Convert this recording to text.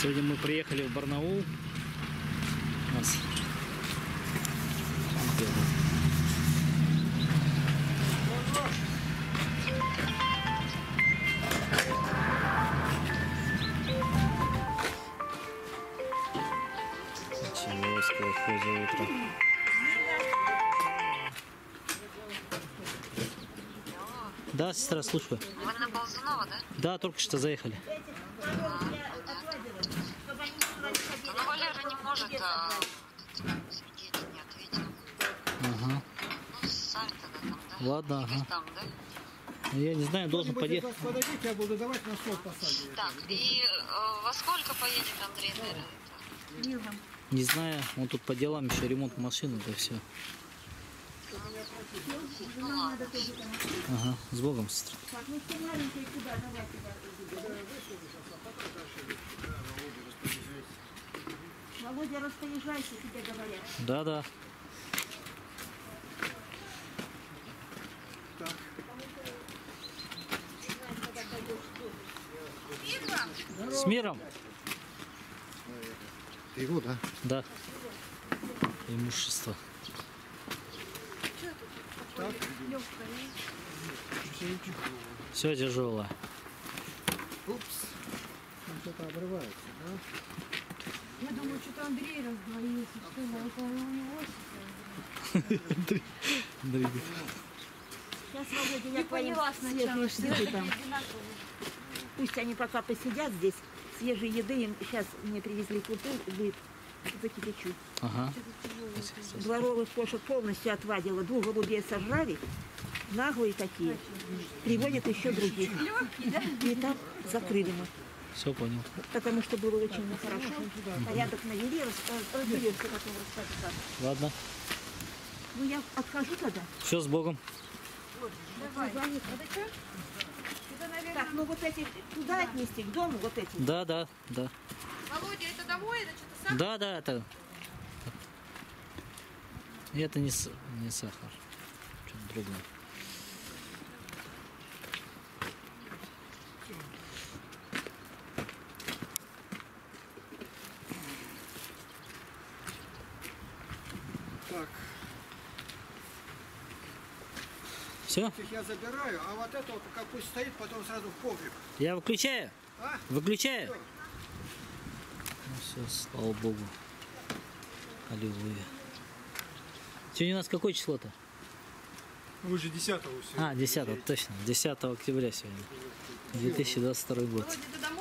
Сегодня мы приехали в Барнаул. У нас утро. Да, сестра, слушаю. Вы на Ползунова, да? Да, только что заехали. Ну, Валера не может, а Сергей не ответил. Ага. Ну, сами тогда там, да? Ладно, ага. там, да? Ну, Я не знаю, должен подъехать. вас подойдите, я буду давать на стол посадить. Так, и э, во сколько поедет Андрей наверное? Не знаю, он тут по делам еще ремонт машины, да все. Ну, ладно. Ага, с Богом, сестра. Володя, распоряжайся, тебе говорят. Да, да. С миром? Его, да? Да. Имущество. Все тяжелое. Упс. Там что-то обрывается, да? Я думаю, что-то Андрей раздвоился, что ли, это у него Сейчас, Володя, я твоим свежие штуки там. Пусть они пока посидят здесь, свежей еды им сейчас мне привезли куту, вы закипячу. Ага. Дворовых кошек полностью отвадила, двух голубей сожрали, наглые такие, приводят еще других. И так закрыли мы. Все понял. потому что было очень нехорошо. Порядок навели, разберем, что потом рассказать. Ладно. Ну, я отхожу тогда. Все с Богом. Занят. Так, ну вот эти туда отнести, к дому, вот эти. Да, да, да. Володя, это домой, это что-то сам? Да, да, это. Это не, с- не сахар. Что-то другое. Так, Все? я забираю, а вот это вот как пусть стоит, потом сразу в погреб. Я выключаю? А? Выключаю? Всё. Ну все, слава Богу. Аллилуйя. Сегодня у нас какое число-то? Вы же 10 А, 10 точно. 10 октября сегодня. 2022 год. Володя, ты домой